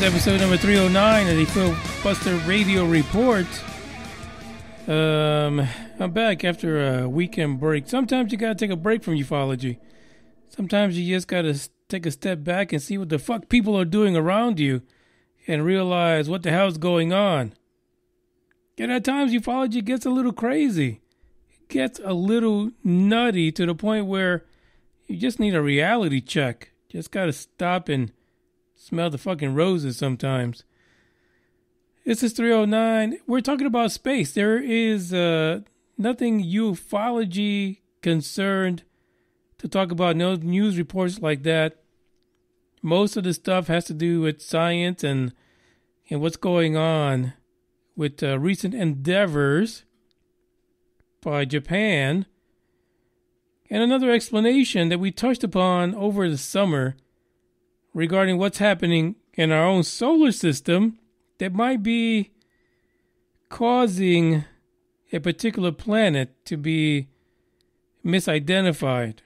is episode number 309 of the UFO Buster Radio Report. Um, I'm back after a weekend break. Sometimes you gotta take a break from ufology. Sometimes you just gotta take a step back and see what the fuck people are doing around you and realize what the hell's going on. And at times ufology gets a little crazy. It gets a little nutty to the point where you just need a reality check. Just gotta stop and smell the fucking roses sometimes. This is 309. We're talking about space. There is uh, nothing ufology concerned to talk about. No news reports like that. Most of the stuff has to do with science and and what's going on with uh, recent endeavors by Japan. And another explanation that we touched upon over the summer regarding what's happening in our own solar system that might be causing a particular planet to be misidentified.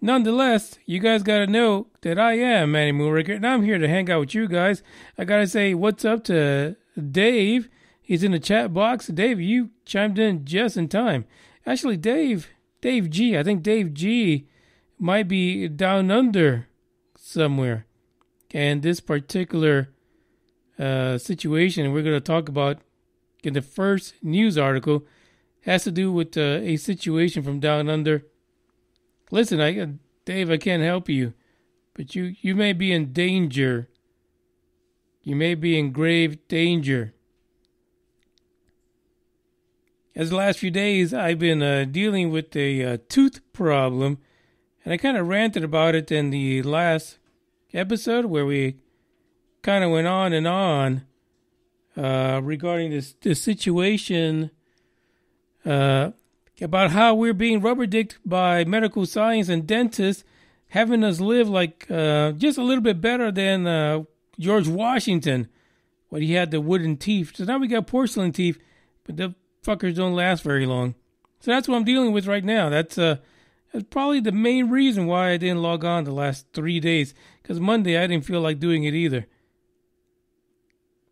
Nonetheless, you guys gotta know that I am Manny Moonraker, and I'm here to hang out with you guys. I gotta say what's up to Dave. He's in the chat box. Dave, you chimed in just in time. Actually, Dave, Dave G, I think Dave G might be down under somewhere. And this particular uh, situation we're going to talk about in the first news article has to do with uh, a situation from down under. Listen, I, Dave, I can't help you, but you, you may be in danger. You may be in grave danger. As the last few days, I've been uh, dealing with a uh, tooth problem and I kind of ranted about it in the last episode where we kind of went on and on uh, regarding this, this situation uh, about how we're being rubber dicked by medical science and dentists having us live like uh, just a little bit better than uh, George Washington when he had the wooden teeth. So now we got porcelain teeth, but the fuckers don't last very long. So that's what I'm dealing with right now. That's uh that's probably the main reason why I didn't log on the last three days. Because Monday I didn't feel like doing it either.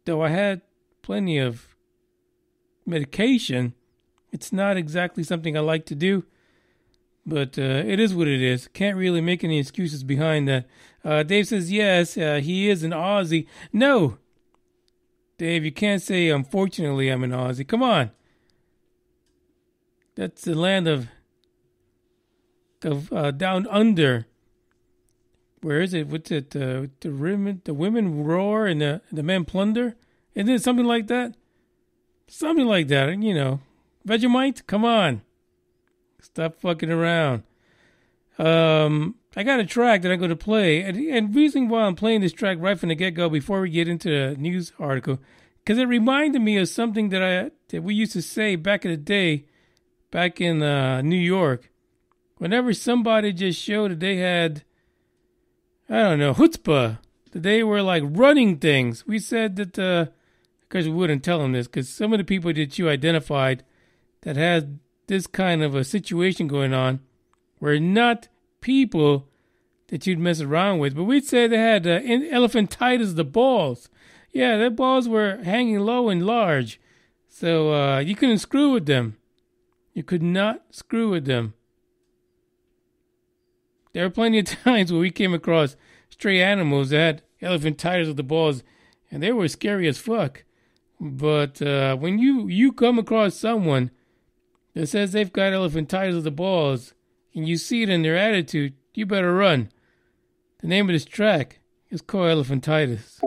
Though I had plenty of medication, it's not exactly something I like to do. But uh, it is what it is. Can't really make any excuses behind that. Uh, Dave says yes, uh, he is an Aussie. No, Dave, you can't say unfortunately I'm an Aussie. Come on. That's the land of of uh, down under. Where is it? What's it? Uh, the women, the women roar and the the men plunder. Isn't it something like that? Something like that. You know, Vegemite. Come on, stop fucking around. Um, I got a track that I'm going to play, and, and reason why I'm playing this track right from the get go before we get into the news article, because it reminded me of something that I that we used to say back in the day, back in uh, New York whenever somebody just showed that they had, I don't know, chutzpah, that they were like running things, we said that, uh, because we wouldn't tell them this, because some of the people that you identified that had this kind of a situation going on were not people that you'd mess around with. But we'd say they had uh, elephantitis the balls. Yeah, their balls were hanging low and large. So uh, you couldn't screw with them. You could not screw with them. There were plenty of times where we came across stray animals that had elephant elephantitis of the balls, and they were scary as fuck. But uh, when you you come across someone that says they've got elephant elephantitis of the balls, and you see it in their attitude, you better run. The name of this track is called Elephantitis.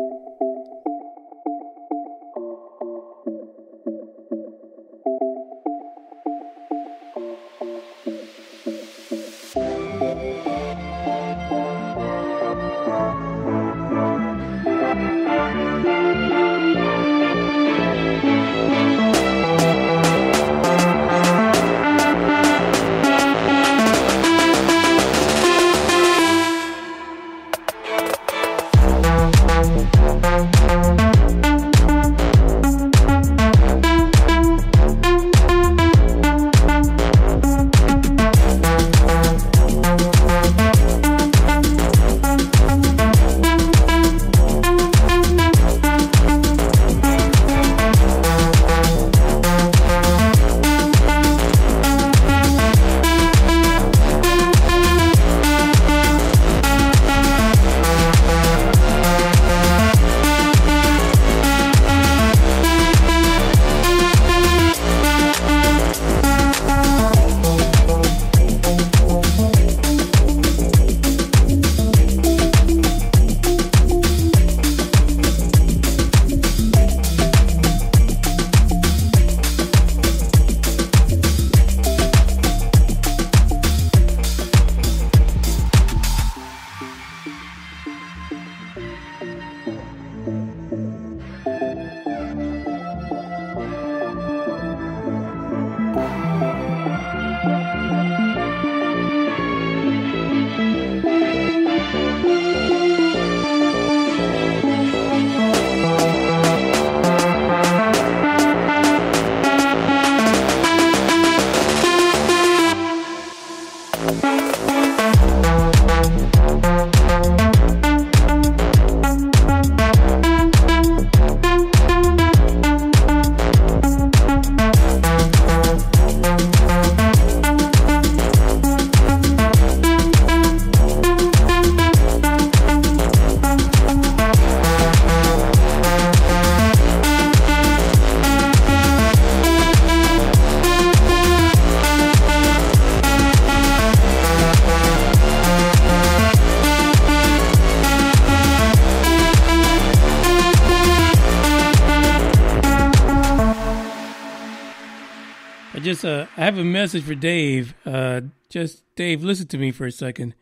Have a message for Dave. Uh, just Dave, listen to me for a second.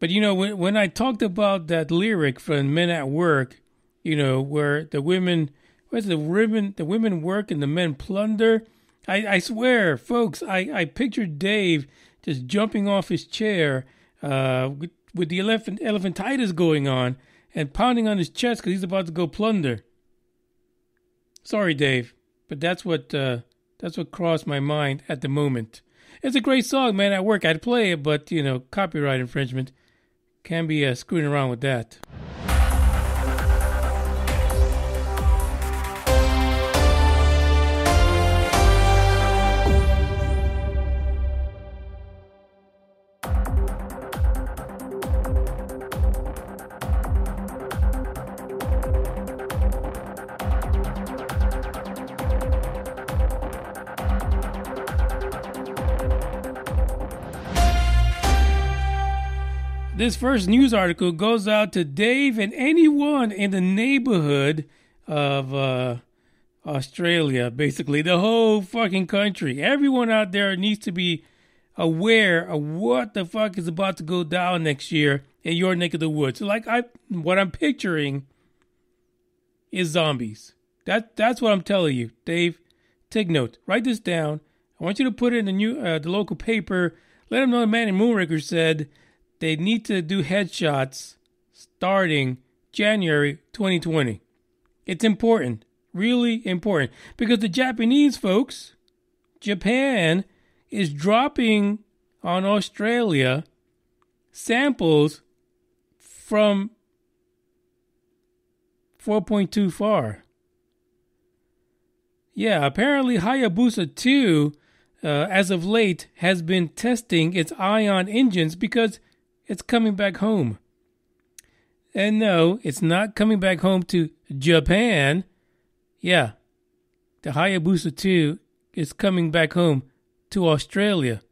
But you know, when when I talked about that lyric from Men at Work, you know, where the women, where's the women, the women work and the men plunder. I, I swear, folks, I, I pictured Dave just jumping off his chair uh, with, with the elephant elephantitis going on and pounding on his chest because he's about to go plunder. Sorry, Dave, but that's what uh, that's what crossed my mind at the moment. It's a great song, man. At work, I'd play it, but you know, copyright infringement can be uh, screwing around with that. This first news article goes out to Dave and anyone in the neighborhood of uh, Australia, basically, the whole fucking country. Everyone out there needs to be aware of what the fuck is about to go down next year in your neck of the woods. Like I what I'm picturing is zombies. That that's what I'm telling you. Dave, take note. Write this down. I want you to put it in the new uh, the local paper. Let them know the man in Moonraker said they need to do headshots starting January 2020. It's important, really important, because the Japanese folks, Japan, is dropping on Australia samples from 4.2 far. Yeah, apparently Hayabusa 2, uh, as of late, has been testing its ion engines because it's coming back home. And no, it's not coming back home to Japan. Yeah, the Hayabusa 2 is coming back home to Australia.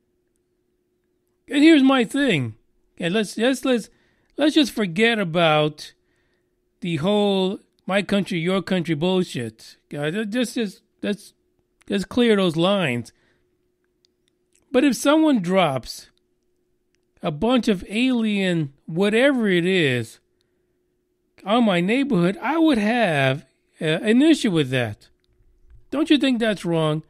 And here's my thing. And let's let's let's let's just forget about the whole my country, your country bullshit. Just just let's let's clear those lines. But if someone drops a bunch of alien whatever it is on my neighborhood, I would have uh, an issue with that. Don't you think that's wrong?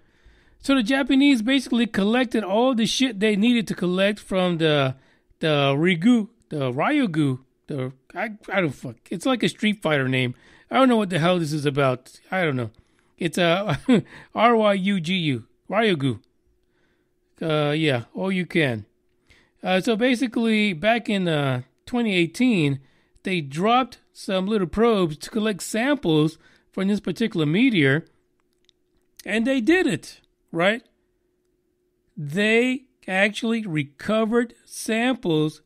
So the Japanese basically collected all the shit they needed to collect from the the Rigu, the Ryugu, the I, I don't fuck. It's like a Street Fighter name. I don't know what the hell this is about. I don't know. It's a uh, R Y U G U Ryugu. Uh, yeah, all you can. Uh, so basically, back in uh, 2018, they dropped some little probes to collect samples from this particular meteor, and they did it, right? They actually recovered samples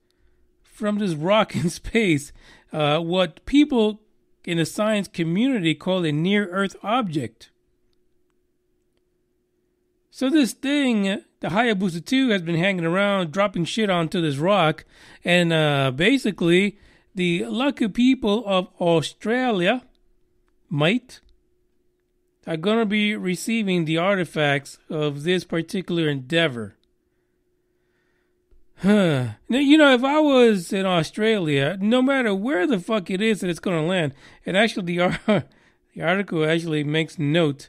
from this rock in space, uh, what people in the science community call a near Earth object. So this thing, the Hayabusa 2, has been hanging around, dropping shit onto this rock, and uh, basically, the lucky people of Australia might are going to be receiving the artifacts of this particular endeavor. Huh. Now, you know, if I was in Australia, no matter where the fuck it is that it's going to land, and actually the, the article actually makes note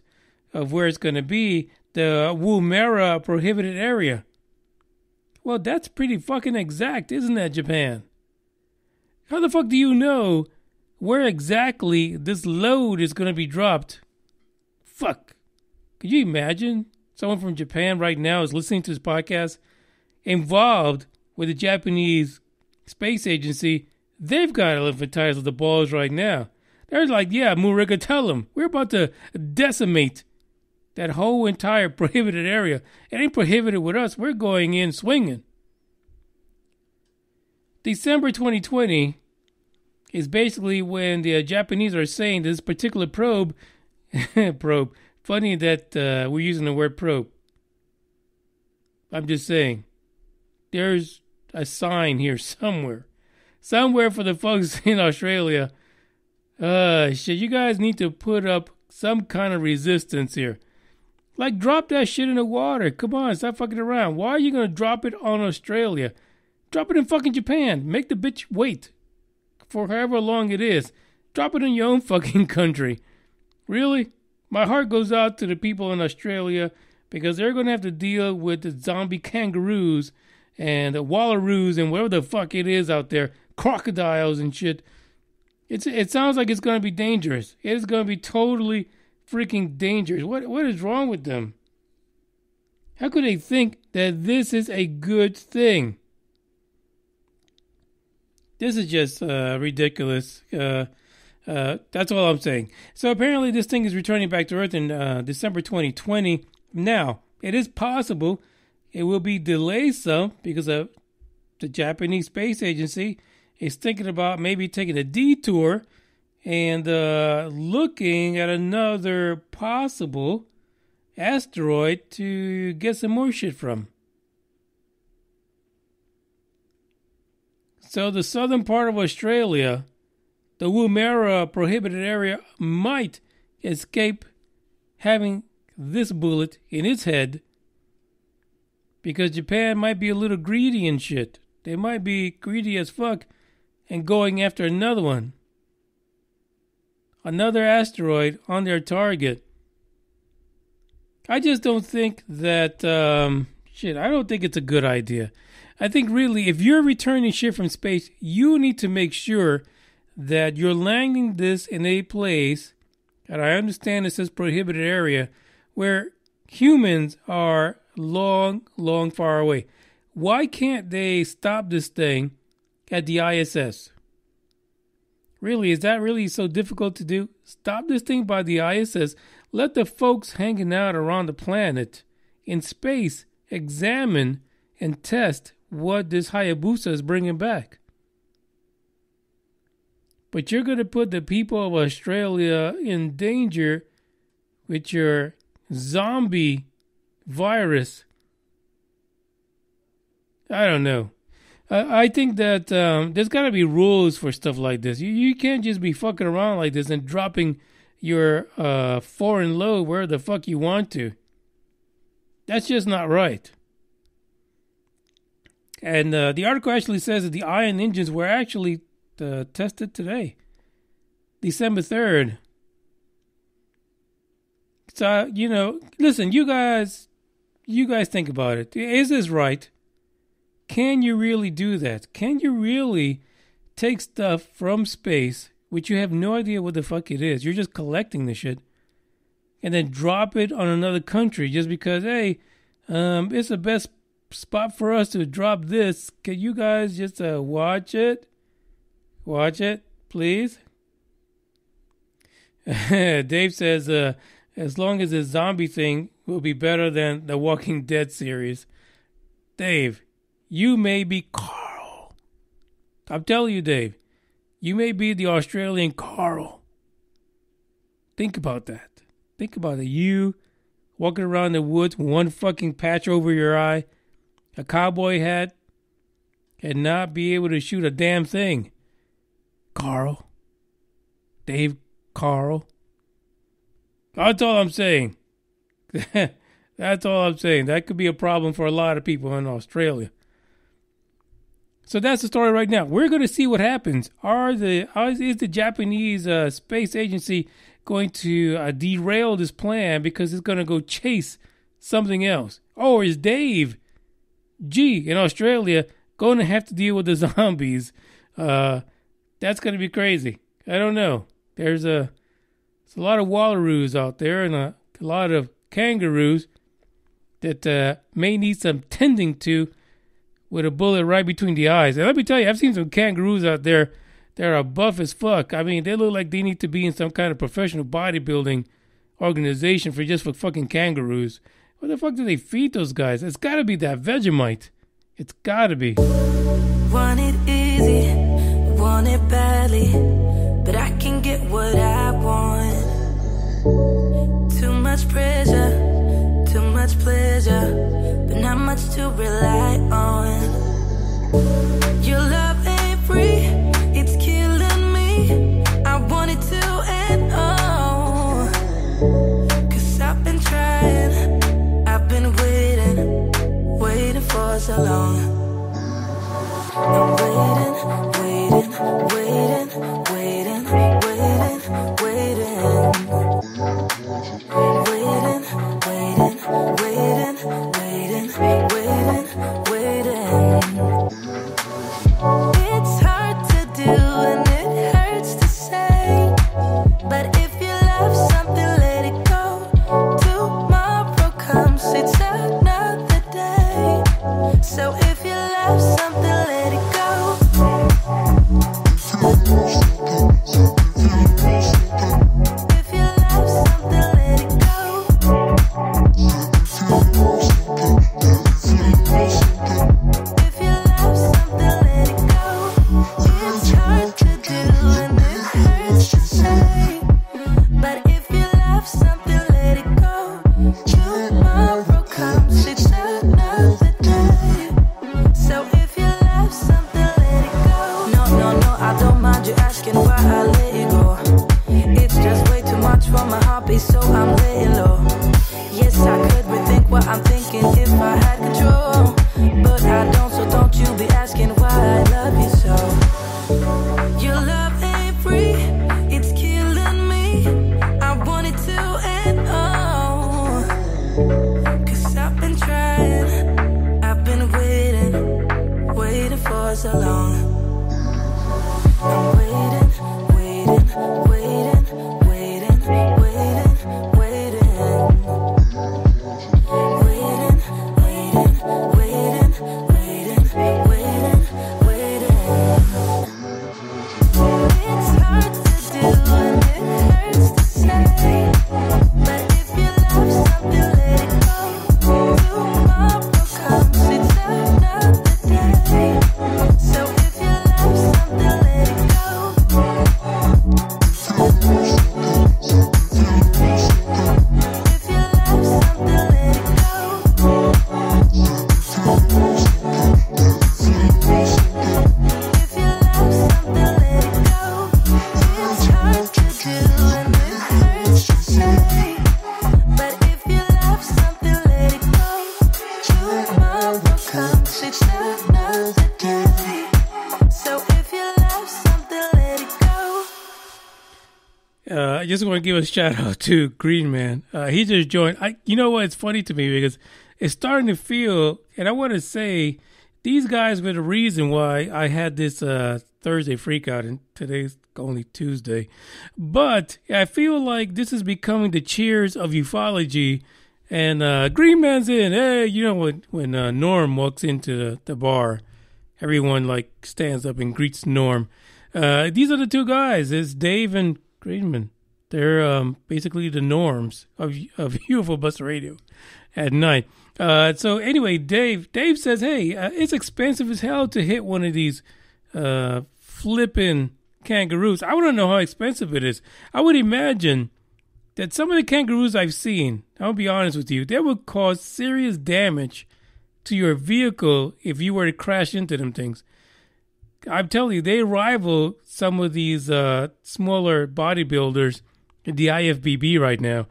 of where it's going to be, the Woomera prohibited area. Well, that's pretty fucking exact, isn't that, Japan? How the fuck do you know where exactly this load is going to be dropped? Fuck. Could you imagine someone from Japan right now is listening to this podcast involved with the Japanese space agency? They've got elephantitis of the balls right now. They're like, yeah, Moonraker, tell them. We're about to decimate that whole entire prohibited area. It ain't prohibited with us. We're going in swinging. December 2020 is basically when the uh, Japanese are saying this particular probe, probe. Funny that uh, we're using the word probe. I'm just saying, there's a sign here somewhere, somewhere for the folks in Australia. Uh, shit, you guys need to put up some kind of resistance here. Like, drop that shit in the water. Come on, stop fucking around. Why are you gonna drop it on Australia? Drop it in fucking Japan. Make the bitch wait for however long it is. Drop it in your own fucking country. Really? My heart goes out to the people in Australia because they're gonna have to deal with the zombie kangaroos and the wallaroos and whatever the fuck it is out there, crocodiles and shit. It's it sounds like it's gonna be dangerous. It is gonna be totally freaking dangerous. What what is wrong with them? How could they think that this is a good thing? This is just uh, ridiculous. Uh, uh, that's all I'm saying. So apparently, this thing is returning back to Earth in uh, December 2020. Now, it is possible it will be delayed some because of the Japanese Space Agency is thinking about maybe taking a detour and uh, looking at another possible asteroid to get some more shit from. So, the southern part of Australia, the Woomera prohibited area, might escape having this bullet in its head because Japan might be a little greedy and shit. They might be greedy as fuck and going after another one. Another asteroid on their target. I just don't think that, um, shit, I don't think it's a good idea. I think really, if you're returning shit from space, you need to make sure that you're landing this in a place, and I understand it says prohibited area, where humans are long, long far away. Why can't they stop this thing at the ISS? Really, is that really so difficult to do? Stop this thing by the ISS. Let the folks hanging out around the planet in space examine and test what this Hayabusa is bringing back. But you're going to put the people of Australia in danger with your zombie virus. I don't know. I, think that um, there's got to be rules for stuff like this. You, you can't just be fucking around like this and dropping your uh, foreign load where the fuck you want to. That's just not right. And uh, the article actually says that the ion engines were actually uh, tested today, December 3rd. So, you know, listen, you guys, you guys think about it. Is this right? Can you really do that? Can you really take stuff from space, which you have no idea what the fuck it is? You're just collecting the shit, and then drop it on another country just because, hey, um, it's the best spot for us to drop this. Can you guys just uh, watch it? Watch it, please. Dave says, uh, as long as the zombie thing will be better than the Walking Dead series. Dave, you may be Carl. I'm telling you, Dave, you may be the Australian Carl. Think about that. Think about it. You walking around the woods with one fucking patch over your eye, a cowboy hat, and not be able to shoot a damn thing. Carl. Dave Carl. That's all I'm saying. That's all I'm saying. That could be a problem for a lot of people in Australia. So that's the story right now. We're going to see what happens. Are the is the Japanese uh, space agency going to uh, derail this plan because it's going to go chase something else? Or is Dave G in Australia going to have to deal with the zombies? Uh, that's going to be crazy. I don't know. There's a there's a lot of wallaroos out there and a, a lot of kangaroos that uh, may need some tending to with a bullet right between the eyes. And let me tell you, I've seen some kangaroos out there that are buff as fuck. I mean, they look like they need to be in some kind of professional bodybuilding organization for just for fucking kangaroos. What the fuck do they feed those guys? It's gotta be that Vegemite. It's gotta be. Want it easy, want it badly, but I can get what I want. Too much pressure, pleasure, but not much to rely on. Your love ain't free, it's killing me. I want it to end, oh. Cause I've been trying, I've been waiting, waiting for so long. I'm waiting, waiting, waiting. To give a shout out to Green Man. Uh, he just joined. I, you know what? It's funny to me because it's starting to feel, and I want to say, these guys were the reason why I had this uh, Thursday freak out, and today's only Tuesday. But I feel like this is becoming the cheers of ufology. And uh, Green Man's in. Hey, you know when when uh, Norm walks into the, the bar, everyone like stands up and greets Norm. Uh, these are the two guys. It's Dave and Greenman. They're um, basically the norms of of UFO Bus Radio at night. Uh, so anyway, Dave Dave says, "Hey, uh, it's expensive as hell to hit one of these uh, flipping kangaroos. I want to know how expensive it is. I would imagine that some of the kangaroos I've seen, I'll be honest with you, they would cause serious damage to your vehicle if you were to crash into them things." I'm telling you, they rival some of these uh, smaller bodybuilders the IFBB right now.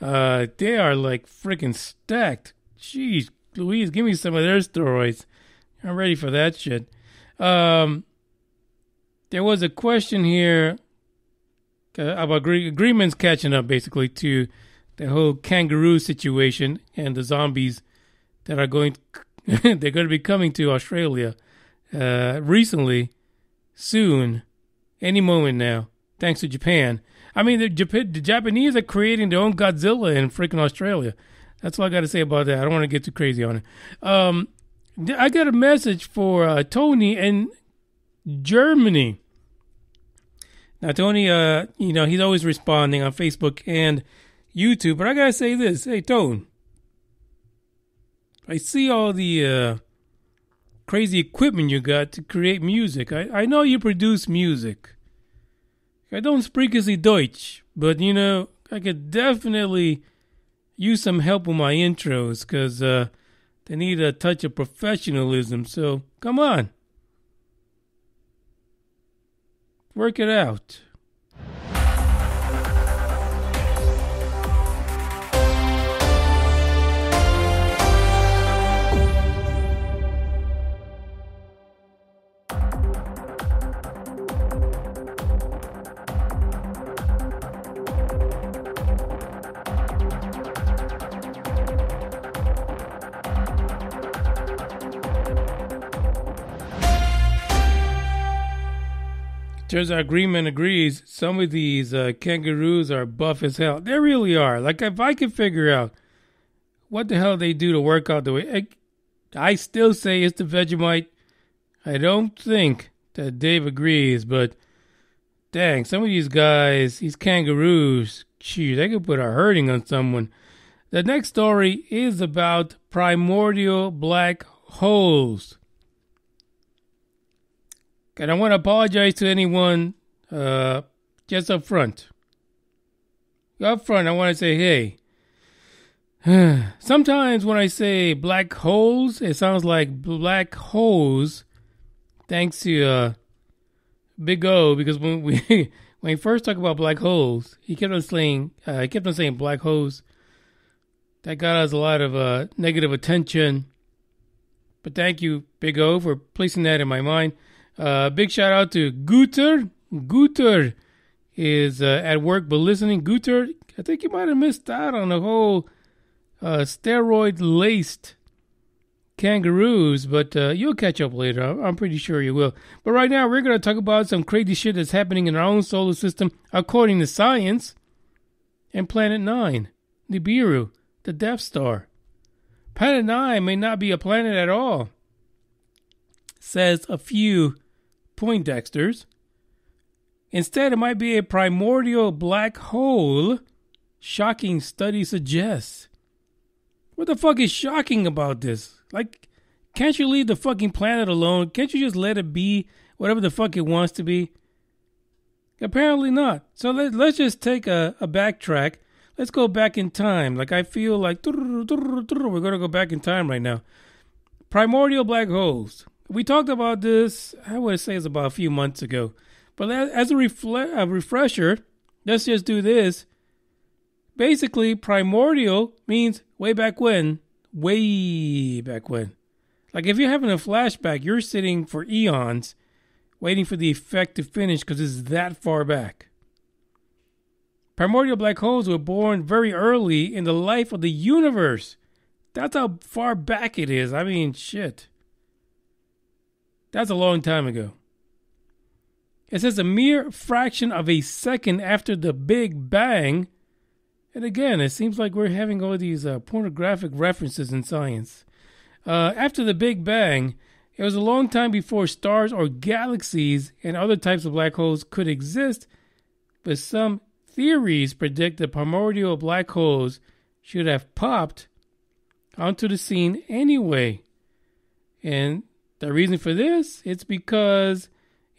Uh, they are like freaking stacked. Jeez, Louise, give me some of their steroids. I'm ready for that shit. Um, there was a question here uh, about agreements catching up, basically, to the whole kangaroo situation and the zombies that are going. they're going to be coming to Australia uh, recently, soon, any moment now, thanks to Japan. I mean, the, the Japanese are creating their own Godzilla in freaking Australia. That's all I got to say about that. I don't want to get too crazy on it. Um, I got a message for uh, Tony in Germany. Now, Tony, uh, you know, he's always responding on Facebook and YouTube, but I got to say this. Hey, Tone, I see all the uh, crazy equipment you got to create music. I, I know you produce music. I don't speak as Deutsch, but you know, I could definitely use some help with my intros because uh, they need a touch of professionalism. So come on, work it out. Turns out Greenman agrees. Some of these uh, kangaroos are buff as hell. They really are. Like if I could figure out what the hell they do to work out the way, I, I still say it's the Vegemite. I don't think that Dave agrees, but dang, some of these guys, these kangaroos, gee, they could put a hurting on someone. The next story is about primordial black holes. And I want to apologize to anyone uh, just up front. Up front, I want to say, hey, sometimes when I say black holes, it sounds like black holes, thanks to uh, Big O, because when we when he first talked about black holes, he kept on saying uh, he kept on saying black holes. That got us a lot of uh, negative attention. But thank you, Big O, for placing that in my mind. Uh, big shout out to Guter. Guter is uh, at work but listening. Guter, I think you might have missed out on the whole uh, steroid laced kangaroos, but uh, you'll catch up later. I'm pretty sure you will. But right now, we're going to talk about some crazy shit that's happening in our own solar system according to science and Planet 9, Nibiru, the Death Star. Planet 9 may not be a planet at all, says a few Poindexters. Instead, it might be a primordial black hole, shocking study suggests. What the fuck is shocking about this? Like, can't you leave the fucking planet alone? Can't you just let it be whatever the fuck it wants to be? Apparently not. So let, let's just take a, a backtrack. Let's go back in time. Like, I feel like we're going to go back in time right now. Primordial black holes we talked about this, I would say it's about a few months ago. But as a, refle- a refresher, let's just do this. Basically, primordial means way back when, way back when. Like if you're having a flashback, you're sitting for eons waiting for the effect to finish because it's that far back. Primordial black holes were born very early in the life of the universe. That's how far back it is. I mean, shit. That's a long time ago. It says a mere fraction of a second after the Big Bang. And again, it seems like we're having all these uh, pornographic references in science. Uh, after the Big Bang, it was a long time before stars or galaxies and other types of black holes could exist, but some theories predict that primordial black holes should have popped onto the scene anyway. And the reason for this, it's because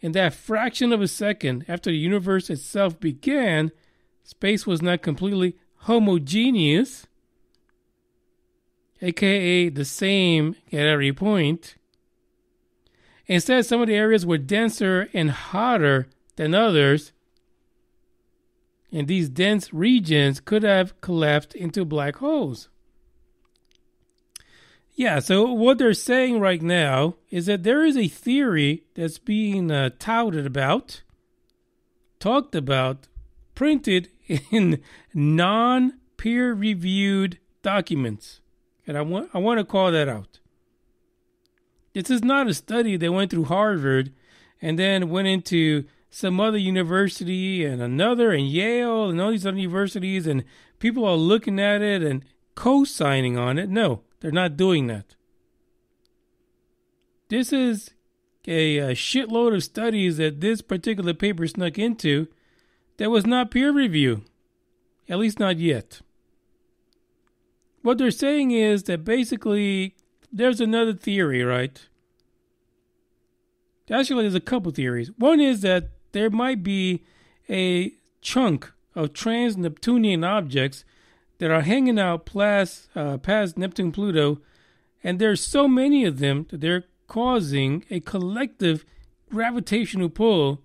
in that fraction of a second after the universe itself began, space was not completely homogeneous, aka the same at every point. Instead, some of the areas were denser and hotter than others, and these dense regions could have collapsed into black holes. Yeah, so what they're saying right now is that there is a theory that's being uh, touted about, talked about, printed in non peer reviewed documents. And I want, I want to call that out. This is not a study that went through Harvard and then went into some other university and another and Yale and all these other universities and people are looking at it and co signing on it. No, they're not doing that. This is a, a shitload of studies that this particular paper snuck into that was not peer review, at least not yet. What they're saying is that basically there's another theory, right? Actually, there's a couple theories. One is that there might be a chunk of trans Neptunian objects that are hanging out past, uh, past Neptune Pluto, and there's so many of them that they're causing a collective gravitational pull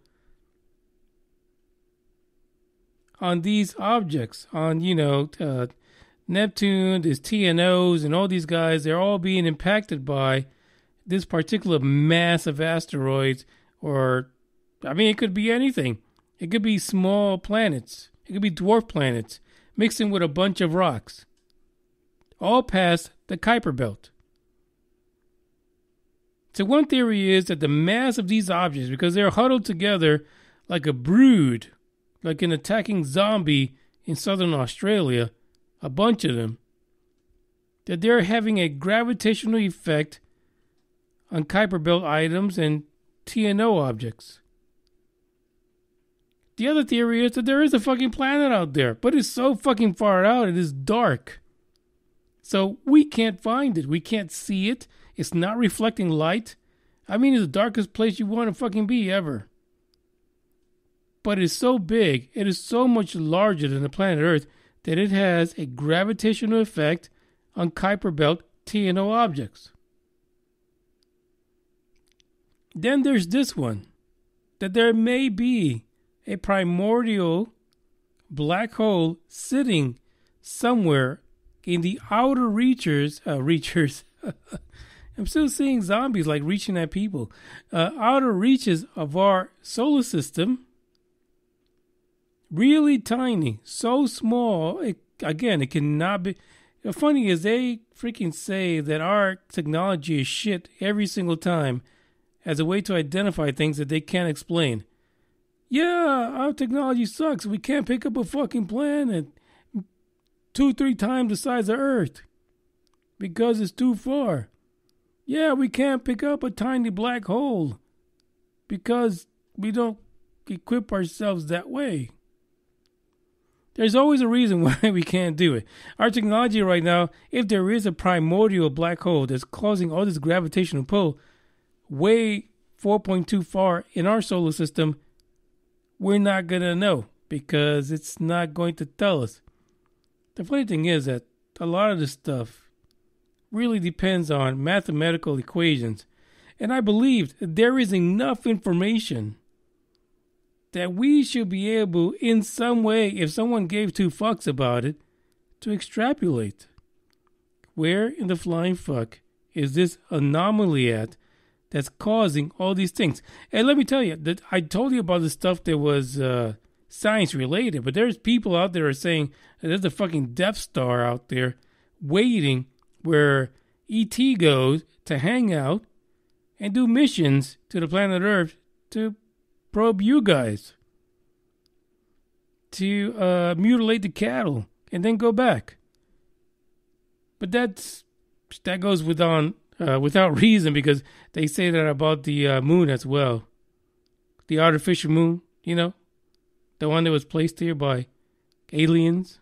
on these objects, on, you know, uh, Neptune, these TNOs, and all these guys, they're all being impacted by this particular mass of asteroids, or, I mean, it could be anything. It could be small planets, it could be dwarf planets, mixing with a bunch of rocks, all past the Kuiper Belt. So, one theory is that the mass of these objects, because they're huddled together like a brood, like an attacking zombie in southern Australia, a bunch of them, that they're having a gravitational effect on Kuiper Belt items and TNO objects. The other theory is that there is a fucking planet out there, but it's so fucking far out, it is dark. So we can't find it. We can't see it. It's not reflecting light. I mean, it's the darkest place you want to fucking be ever. But it's so big, it is so much larger than the planet Earth that it has a gravitational effect on Kuiper Belt TNO objects. Then there's this one that there may be a primordial black hole sitting somewhere in the outer reaches, uh, reachers. I'm still seeing zombies like reaching at people. Uh, outer reaches of our solar system. Really tiny, so small. It, again, it cannot be. The funny is, they freaking say that our technology is shit every single time as a way to identify things that they can't explain. Yeah, our technology sucks. We can't pick up a fucking planet two, three times the size of Earth because it's too far. Yeah, we can't pick up a tiny black hole because we don't equip ourselves that way. There's always a reason why we can't do it. Our technology right now, if there is a primordial black hole that's causing all this gravitational pull way 4.2 far in our solar system, we're not going to know because it's not going to tell us. The funny thing is that a lot of this stuff really depends on mathematical equations. And I believe there is enough information that we should be able, in some way, if someone gave two fucks about it, to extrapolate. Where in the flying fuck is this anomaly at that's causing all these things? And let me tell you that I told you about the stuff that was uh, science related, but there's people out there are saying there's a fucking Death Star out there waiting where ET goes to hang out and do missions to the planet Earth to probe you guys, to uh, mutilate the cattle and then go back. But that's that goes with on uh, without reason because they say that about the uh, moon as well, the artificial moon. You know, the one that was placed here by aliens.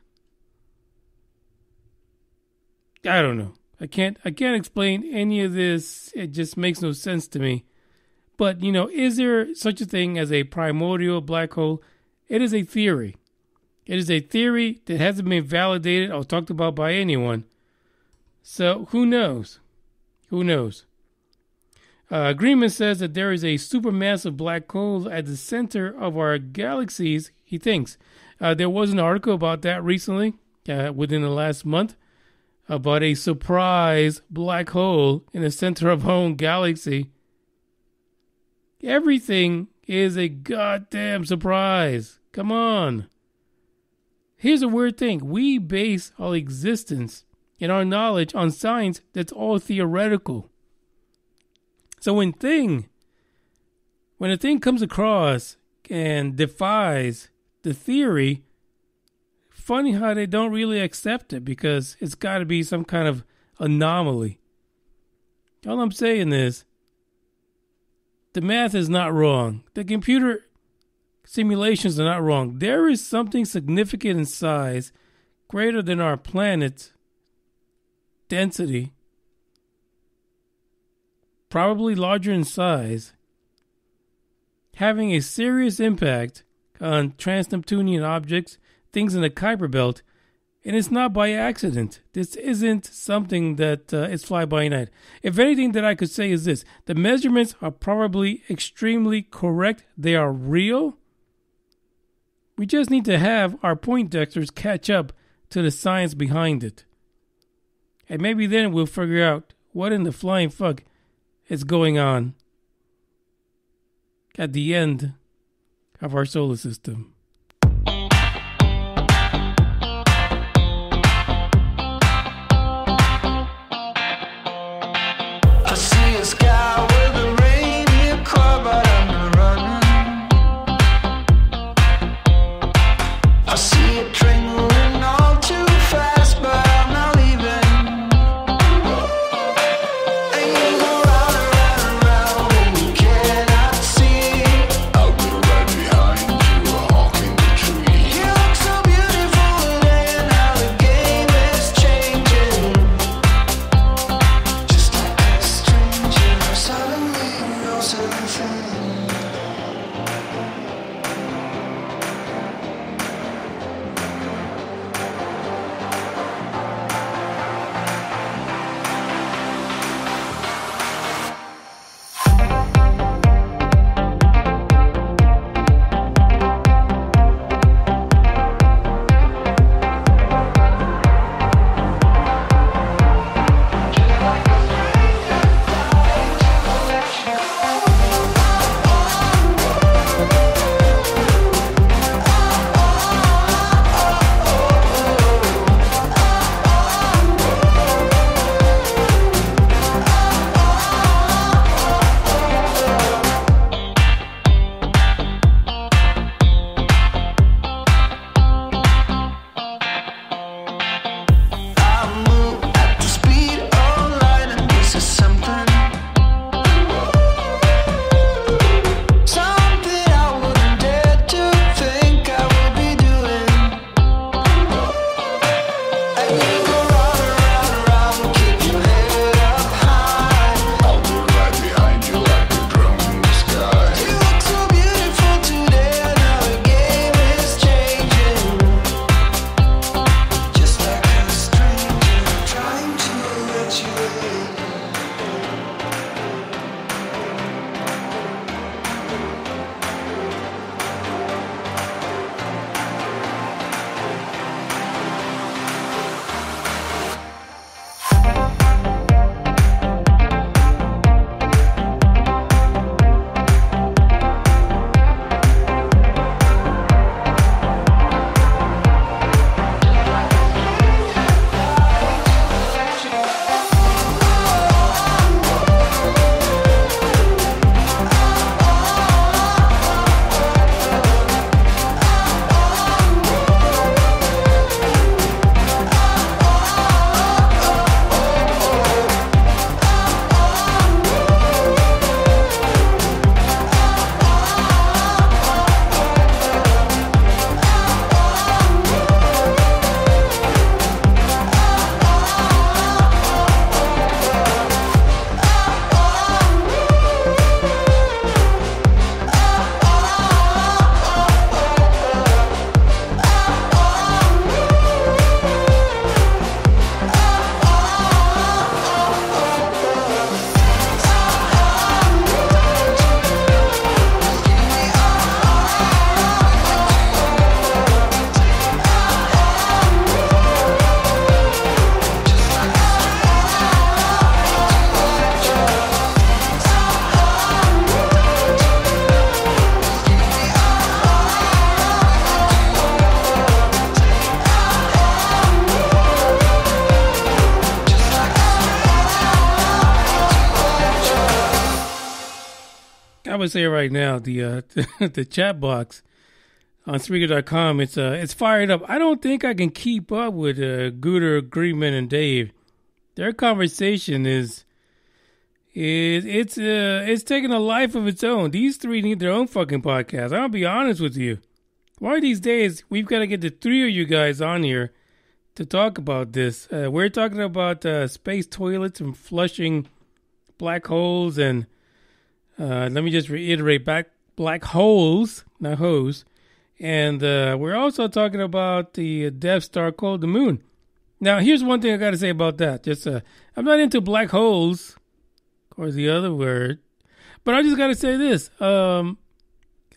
I don't know. I can't I can't explain any of this. It just makes no sense to me. But, you know, is there such a thing as a primordial black hole? It is a theory. It is a theory that hasn't been validated or talked about by anyone. So, who knows? Who knows? Uh, agreement says that there is a supermassive black hole at the center of our galaxies, he thinks. Uh, there was an article about that recently, uh, within the last month, about a surprise black hole in the center of our own galaxy. Everything is a goddamn surprise. Come on. Here's a weird thing we base our existence and our knowledge on science that's all theoretical. So when thing when a thing comes across and defies the theory, funny how they don't really accept it because it's got to be some kind of anomaly. All I'm saying is the math is not wrong. The computer simulations are not wrong. There is something significant in size greater than our planet's density, probably larger in size, having a serious impact on trans-Neptunian objects, things in the Kuiper Belt, and it's not by accident. This isn't something that uh, is fly by night. If anything that I could say is this the measurements are probably extremely correct, they are real. We just need to have our Poindexters catch up to the science behind it. And maybe then we'll figure out what in the flying fuck is going on at the end of our solar system. Would say right now the uh, the chat box on Spreaker.com it's uh it's fired up. I don't think I can keep up with uh, Gooder, Greenman, and Dave. Their conversation is is it's uh it's taking a life of its own. These three need their own fucking podcast. I'll be honest with you. One of these days we've got to get the three of you guys on here to talk about this. Uh, we're talking about uh, space toilets and flushing black holes and uh, let me just reiterate back black holes, not holes. And uh, we're also talking about the Death Star called the Moon. Now, here's one thing I got to say about that. Just uh, I'm not into black holes, or the other word, but I just got to say this. Um,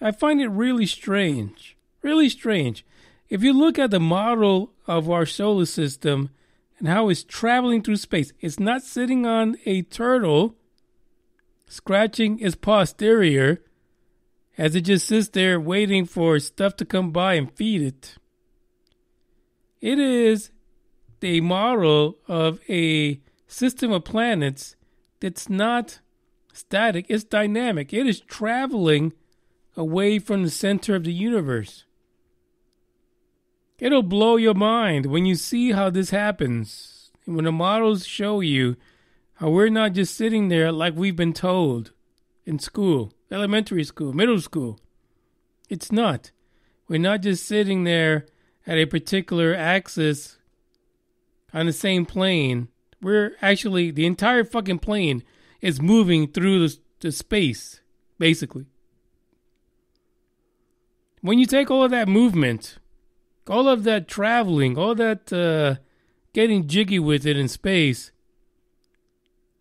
I find it really strange, really strange. If you look at the model of our solar system and how it's traveling through space, it's not sitting on a turtle scratching its posterior as it just sits there waiting for stuff to come by and feed it. It is the model of a system of planets that's not static, it's dynamic. It is traveling away from the center of the universe. It'll blow your mind when you see how this happens. When the models show you how we're not just sitting there like we've been told in school, elementary school, middle school. It's not. We're not just sitting there at a particular axis on the same plane. We're actually, the entire fucking plane is moving through the, the space, basically. When you take all of that movement, all of that traveling, all that uh, getting jiggy with it in space,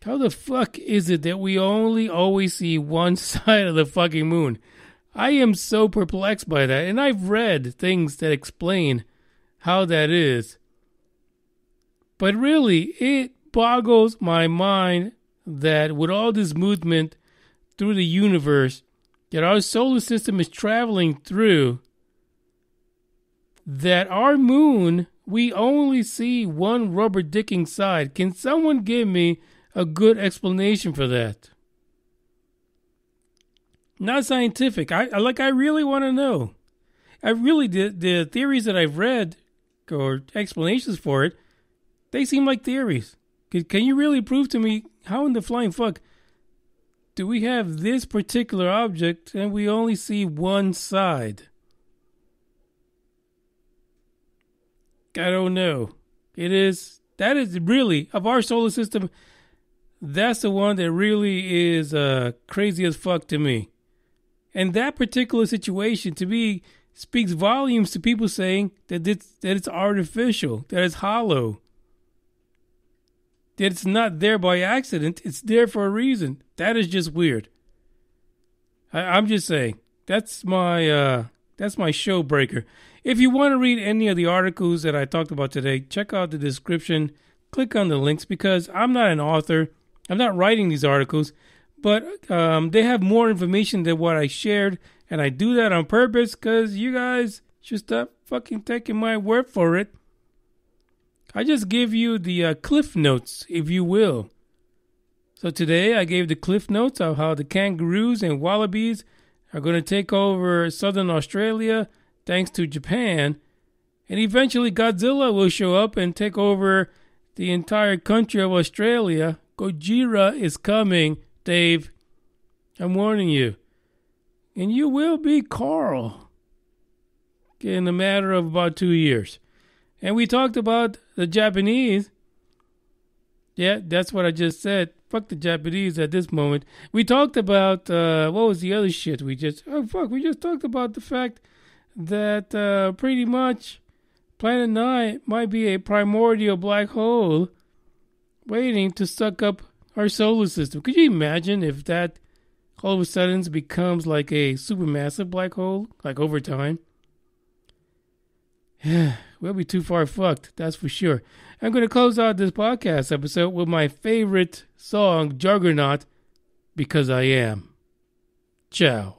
how the fuck is it that we only always see one side of the fucking moon? I am so perplexed by that, and I've read things that explain how that is. But really, it boggles my mind that with all this movement through the universe that our solar system is traveling through, that our moon, we only see one rubber dicking side. Can someone give me a good explanation for that? Not scientific. I like. I really want to know. I really the the theories that I've read or explanations for it, they seem like theories. Can, can you really prove to me how in the flying fuck do we have this particular object and we only see one side? I don't know. It is that is really of our solar system. That's the one that really is uh, crazy as fuck to me. And that particular situation, to me, speaks volumes to people saying that it's that it's artificial, that it's hollow, that it's not there by accident. It's there for a reason. That is just weird. I, I'm just saying that's my uh, that's my show breaker. If you want to read any of the articles that I talked about today, check out the description. Click on the links because I'm not an author. I'm not writing these articles, but um, they have more information than what I shared, and I do that on purpose because you guys should stop fucking taking my word for it. I just give you the uh, cliff notes, if you will. So today I gave the cliff notes of how the kangaroos and wallabies are going to take over southern Australia thanks to Japan, and eventually Godzilla will show up and take over the entire country of Australia. Gojira is coming, Dave. I'm warning you. And you will be Carl in a matter of about two years. And we talked about the Japanese. Yeah, that's what I just said. Fuck the Japanese at this moment. We talked about uh, what was the other shit we just oh fuck we just talked about the fact that uh, pretty much Planet Nine might be a primordial black hole waiting to suck up our solar system. Could you imagine if that all of a sudden becomes like a supermassive black hole, like over time? we'll be too far fucked, that's for sure. I'm going to close out this podcast episode with my favorite song, Juggernaut, because I am. Ciao.